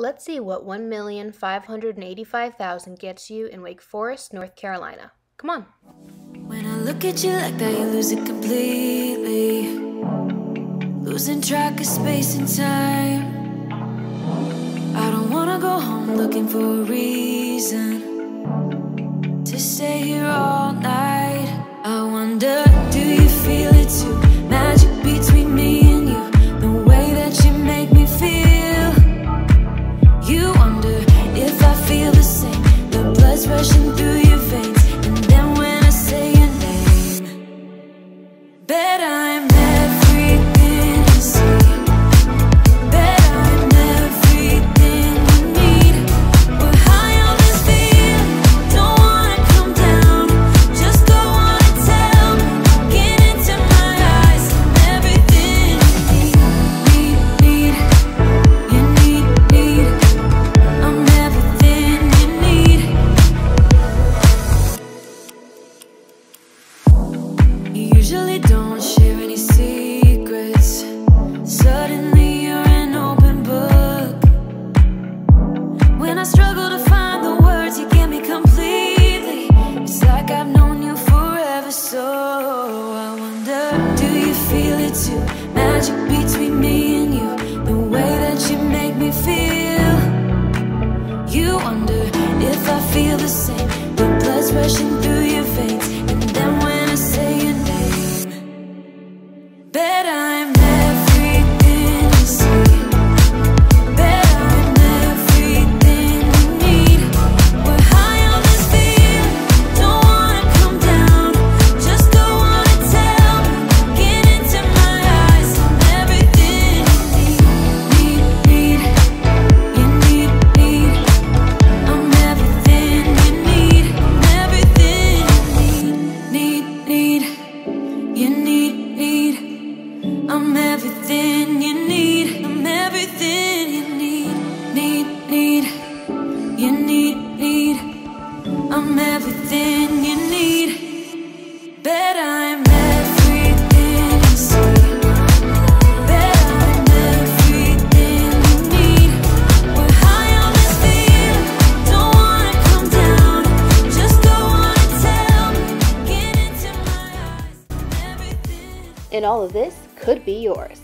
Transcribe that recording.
Let's see what 1,585,000 gets you in Wake Forest, North Carolina. Come on. When I look at you like that, you lose it completely. Losing track of space and time. I don't wanna go home looking for a reason to stay here all usually don't share any secrets. Suddenly you're an open book. When I struggle to find the words, you get me completely. It's like I've known you forever, so I wonder, do you feel it too? Magic between me and you, the way that you make me feel. You wonder if I feel the same. The blood's rushing through your And all of this could be yours.